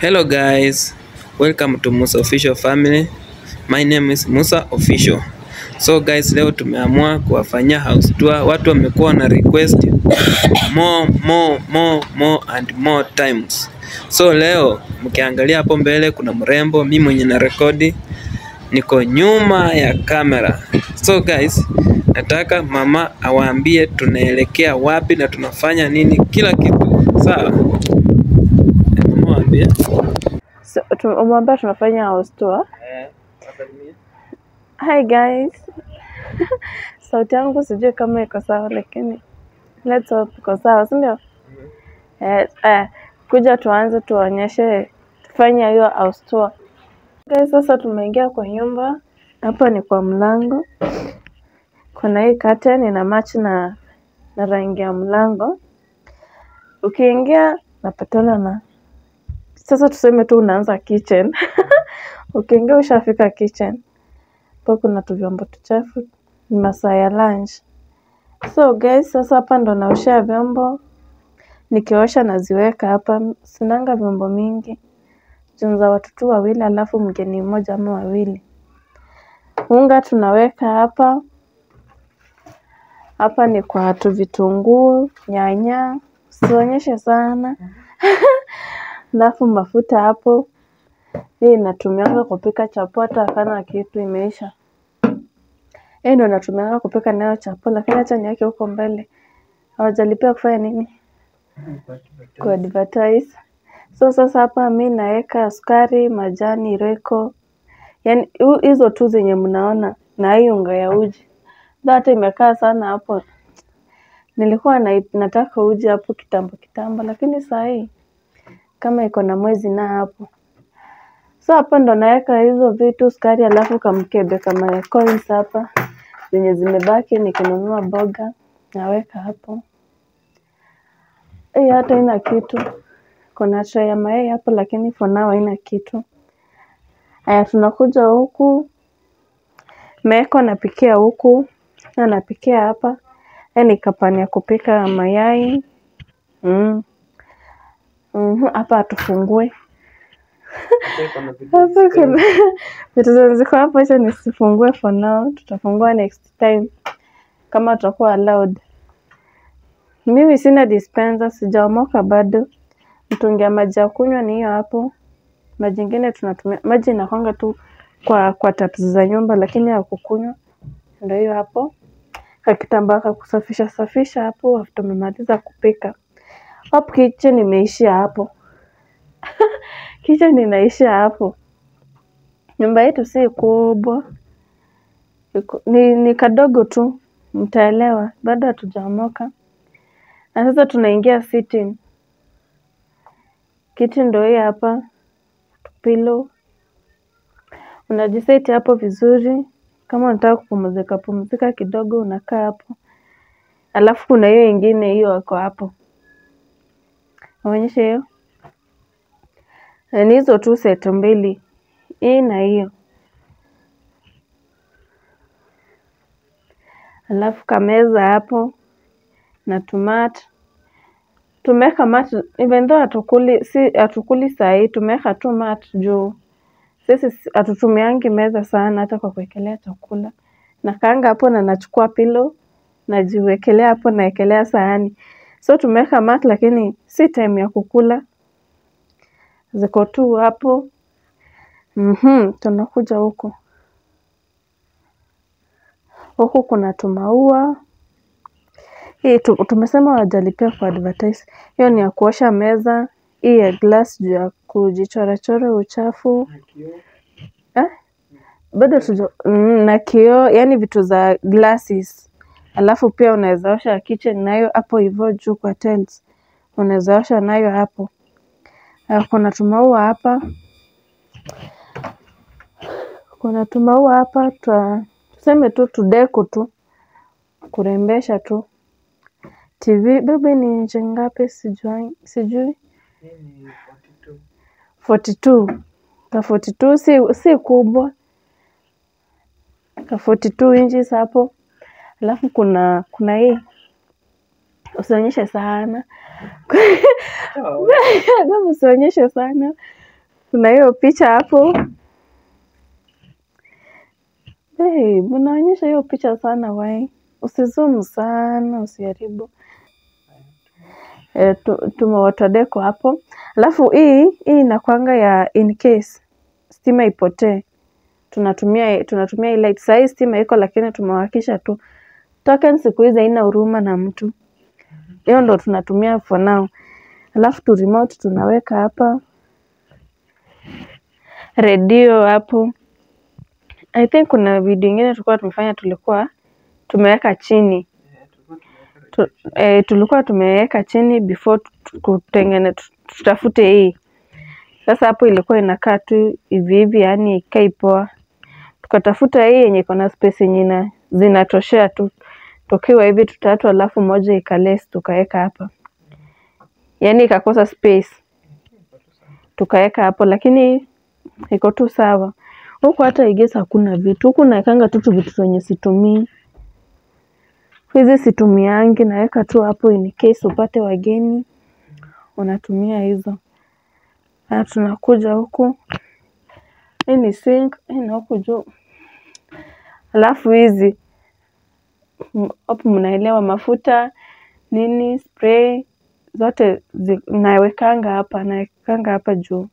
Hello guys, welcome to Musa Official Family. My name is Musa Official. So guys, leo tumeamua kuwafanyia house tour. Watu wamekuwa na request more, more, more, more and more times. So leo mkiangalia hapo mbele kuna mrembo, mi mwenye na rekodi niko nyuma ya kamera. So guys, nataka mama awaambie tunaelekea wapi na tunafanya nini, kila kitu sawa. Waambie. So, umwambia tunafanya house tour. Hi guys. Sauti yangu sijui kama iko sawa lakini let's hope iko sawa, si ndio? Eh, eh, kuja tuanze tuonyeshe tufanye hiyo house tour. Guys, sasa tumeingia kwa nyumba. Hapa ni kwa mlango. Kuna hii curtain ina match na na rangi ya mlango. Ukiingia napatana na sasa tuseme tu unaanza kitchen. Ukiingia ushafika kitchen. Hapo kuna tuvyombo tuchafu, ni masaa ya lunch. So guys, sasa hapa ndo naoshea vyombo. Nikiosha naziweka hapa, sinanga vyombo mingi. Junza watu tu wawili alafu mgeni mmoja ama wawili. Unga tunaweka hapa. Hapa ni kwa tu vitunguu, nyanya, usionyeshe sana. Alafu mafuta hapo. Hii inatumianga kupika chapata kama kitu imeisha. Hii ndio natumianga kupika nayo chapata, lakini acha niweke huko mbele. Hawajalipia kufanya nini? Ku advertise. So sasa hapa mi naweka sukari, majani, reko. Yaani hizo tu zenye mnaona na hii unga ya uji. Ndio hata imekaa sana hapo. Nilikuwa na, nataka uji hapo kitambo kitambo lakini saa hii kama iko na mwezi na hapo. So hapa ndo naweka hizo vitu sukari, alafu kamkebe kama ya coins hapa zenye zimebaki nikinunua boga naweka hapo. Hii hata ina kitu. Kuna tray ya mayai hapo lakini for now haina kitu. Haya, tunakuja huku. Meko napikia huku na napikia hapa. Hii ni kapani ya kupika mayai. Mm. Mhm, hapa hatufungue. Hapa kuna vitu ziko hapo, hicho nisifungue for now, tutafungua next time kama tutakuwa allowed. Mimi sina dispenser, sijaomoka bado. Mtungi ya maji ya kunywa ni hiyo hapo. Maji ingine tunatumia, maji inakwanga tu kwa kwa taps za nyumba, lakini ya kukunywa ndio hiyo hapo. Kakitambaa kakusafisha safisha hapo after tumemaliza kupika. Hapo kitchen imeishia hapo. Kitchen inaishia hapo. Nyumba yetu si kubwa, ni, ni kadogo tu, mtaelewa, bado hatujaomoka. Na sasa tunaingia sitting. Kiti ndo hii hapa, pillow. Unajiseti hapo vizuri, kama unataka kupumzika pumzika kidogo unakaa hapo. Alafu kuna hiyo ingine hiyo wako hapo. Naonyesha hiyo. Ni hizo tu set mbili, hii na hiyo. Alafu kameza hapo na tumat. Tumeweka mat even though hatukuli si hatukuli saa hii, tumeweka tu mat juu sisi atutumiangi hatutumiangi meza sana hata kwa kuwekelea chakula. Nakaanga hapo na nachukua pilo najiwekelea hapo naekelea sahani. So tumeweka mat lakini si time ya kukula. Ziko tu hapo. Mhm, tunakuja huku. Huku kuna tumaua. Hii tu, tumesema wajalipia kwa advertise. Hiyo ni ya kuosha meza. Hii ya glass juu ya kujichorachora uchafu. Eh? Bado tujo, mm, na kioo, yani vitu za glasses. Alafu pia unaweza osha kitchen nayo hapo hivyo juu kwa tiles. Unaweza osha nayo hapo. Ah, Kuna tumaua hapa. Kuna tumaua hapa twa tuseme tu tudeko tu kurembesha tu. TV bibi ni inchi ngapi sijui sijui 42 ka 42 si, si kubwa ka 42 inches hapo alafu kuna kuna hii. Usionyeshe sana. Kama usionyeshe sana. Kuna hiyo picha hapo. Hey, unaonyesha hiyo picha sana wai. Usizumu sana usiharibu. E, tu, tumewatodeko hapo. Alafu hii hii inakwanga ya in case stima ipotee. Tunatumia tunatumia hii light. Sahii stima iko lakini tumewakisha tu token siku hizi haina huruma na mtu. Hiyo ndo tunatumia for now. Alafu tu remote tunaweka hapa. Redio hapo. I think kuna video ingine tulikuwa tumefanya tulikuwa tumeweka chini. Tu, eh, tulikuwa tumeweka chini before kutengene tutafute hii. Sasa hapo ilikuwa inakaa tu hivi hivi yani ikaipoa, tukatafuta hii yenye iko na space yenye zinatoshea tu tukiwa hivi tutatu alafu moja ikales tukaweka hapa. Yaani ikakosa space. Tukaweka hapo lakini iko tu sawa. Huku hata igesa hakuna vitu. Huku naekanga tu tu vitu zenye situmii. Hizi situmiangi naweka tu hapo in case upate wageni unatumia hizo. Na tunakuja huku. Hii ni sink hii na huku juu. Alafu hizi hapo mnaelewa mafuta nini spray zote zi, nawekanga hapa nawekanga hapa juu.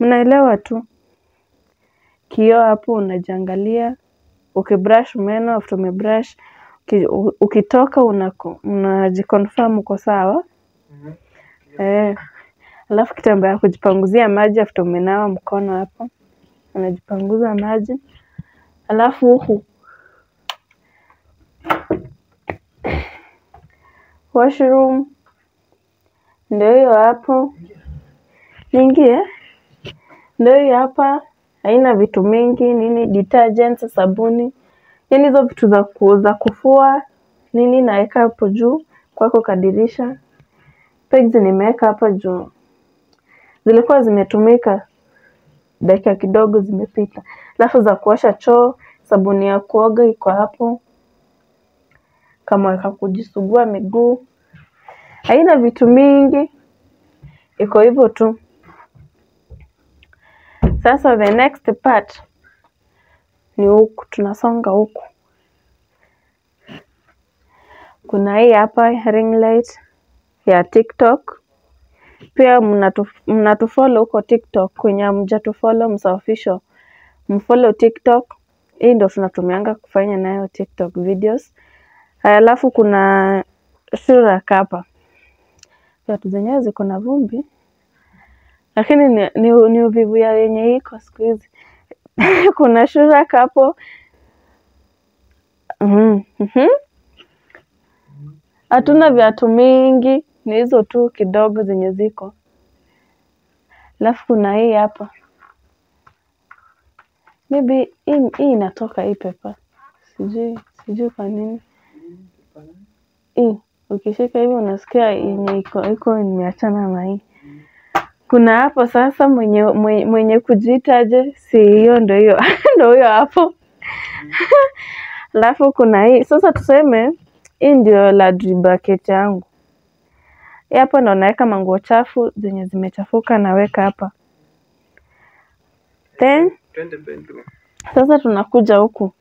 Mnaelewa tu. Kioo hapo unajiangalia ukibrush meno after umebrush uki- ukitoka unako- unajiconfirm uko sawa. Eh. Alafu kitambaa ya kujipanguzia maji after umenawa mkono hapo unajipanguza maji. Alafu huku washroom ndio hiyo hapo. Niingie ndio hiyo hapa. Haina vitu mingi. Nini? Detergents sabuni. Yani hizo vitu za kuuza kufua. Nini? Naweka hapo juu. Kwako kadirisha. Pegs nimeweka hapa juu. Zilikuwa zimetumika. Dakika kidogo zimepita. Alafu za kuosha choo. Sabuni ya kuoga iko hapo kama ka kujisugua miguu. Haina vitu mingi. Iko hivyo tu. Sasa the next part ni huku tunasonga huku. Kuna hii hapa ring light ya tiktok. Pia mnatu- mnatufollow huko tiktok. Kwenye hamjatufollow msa official mfollow tiktok. Hii ndo tunatumianga kufanya nayo tiktok videos alafu kuna shura kapa. Viatu zenyewe ziko na vumbi lakini ni, ni, ni uvivu ya yenye iko siku hizi. Kuna shura kapo. Mhm, mhm. hatuna viatu mingi ni hizo tu kidogo zenye ziko. Alafu kuna hii hapa. Maybe hii inatoka hii pepa sijui sijui kwa nini hii ukishika hivi unasikia yenye iko iko imeachana na hii. Kuna hapo sasa mwenye mwenye, mwenye kujiitaje si hiyo ndo hiyo ndo hiyo hapo. Alafu kuna hii sasa tuseme hii ndio laundry bucket yangu. Hapo ndo naweka manguo chafu zenye zimechafuka naweka hapa. Then sasa tunakuja huku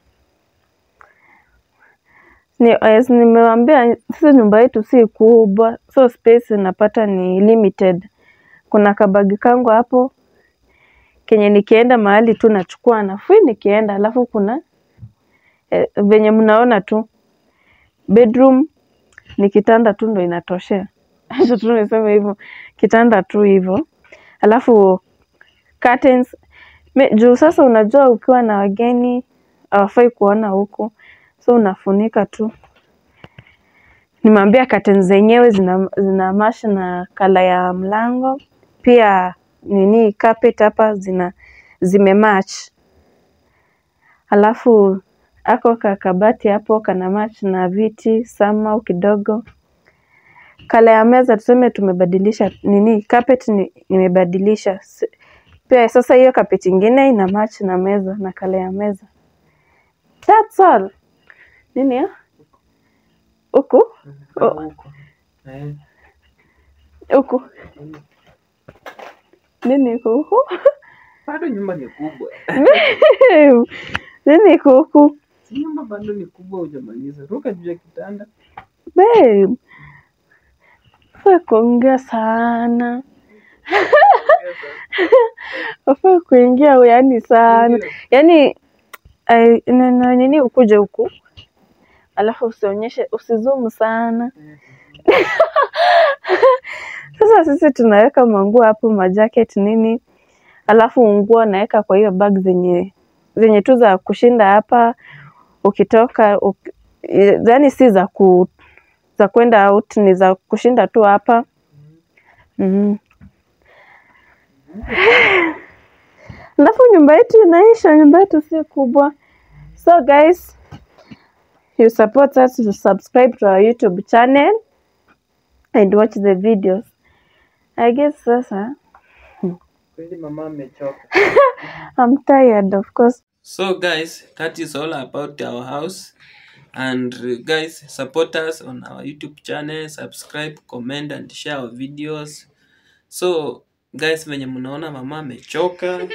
ni, yes, nimewambia sisi nyumba yetu si kubwa so space napata ni limited. Kuna kabagi kangu hapo kenye nikienda mahali tu nachukua nafui nikienda alafu kuna eh, venye mnaona tu bedroom ni kitanda tu ndo inatoshea hicho tu niseme hivyo kitanda tu hivyo. Alafu curtains juu sasa unajua ukiwa na wageni hawafai kuona huku so unafunika tu. Nimeambia curtains zenyewe zina, zina mash na kala ya mlango. Pia nini carpet hapa zina zimematch alafu ako kakabati hapo kana match na viti sama kidogo. Kala ya meza tuseme tumebadilisha nini carpet ni, nimebadilisha. Pia sasa hiyo carpet ingine ina match na meza na kala ya meza. That's all nini ya huku huku nini iko huku Nini kuku? Bado nyumba ni kubwa. Nini iko huku nyumba bado ni kubwa hujamaliza. Ruka juu ya kitanda. Babe. Ufai kuongea sana. Ufai kuingia yani sana. yani na nini ukuja huku alafu usionyeshe usizumu sana. Sasa sisi tunaweka manguo hapo majacket nini, alafu nguo naweka kwa hiyo bag zenye zenye tu za kushinda hapa. Ukitoka uk, yani si za ku za kwenda out, ni za kushinda tu hapa. Mm. Alafu nyumba yetu inaisha, nyumba yetu si kubwa, so guys you support us to subscribe to our YouTube channel and watch the videos. I guess sasa Kweli mama amechoka. I'm tired of course. So guys, that is all about our house. And guys, support us on our YouTube channel, subscribe, comment and share our videos. So guys, venye mnaona mama amechoka,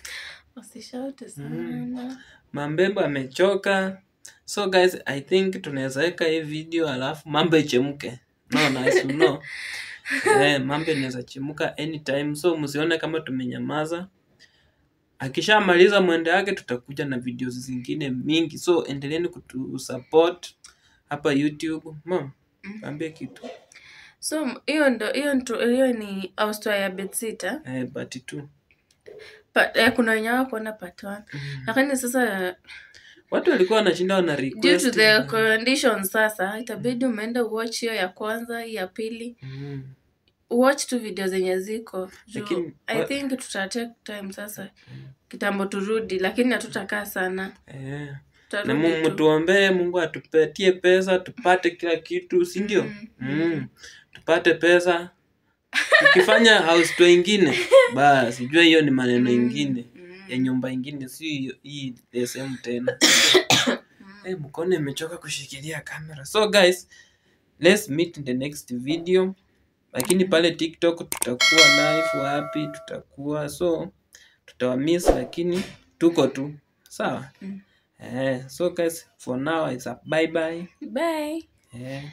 Usishoute sana. Mambembo amechoka. So guys, I think tunaweza weka hii video alafu mambo ichemke. No, nice no. Eh, mambo inaweza chemka anytime. So msione kama tumenyamaza. Akishamaliza mwendo wake tutakuja na video zingine mingi. So endeleeni kutusupport hapa YouTube. Mom, ambie kitu. so hiyo ndo hiyo ndo hiyo ni tour ya Betsita. Eh, but two. Pa- eh, kuna wenye hawakuona part one lakini sasa Watu walikuwa wanashinda wana due to the conditions sasa itabidi umeenda watch hiyo ya kwanza hii ya pili. Mm. watch tu video zenye ziko. Juu i think tuta take time sasa. Kitambo turudi lakini hatutakaa sana. Yeah na tutarudi Mungu atupatie pesa tupate kila kitu sindio mm. Mm. Tupate pesa. Tukifanya house ingine basi jua hiyo ni maneno ingine ya nyumba ingine si hii the same tena. Hey, mkono imechoka kushikilia kamera so guys let's meet in the next video. Lakini pale tiktok tutakuwa live wapi tutakuwa so tutawamiss lakini tuko tu. Sawa? Eh, so guys for now it's a bye bye bye. Eh.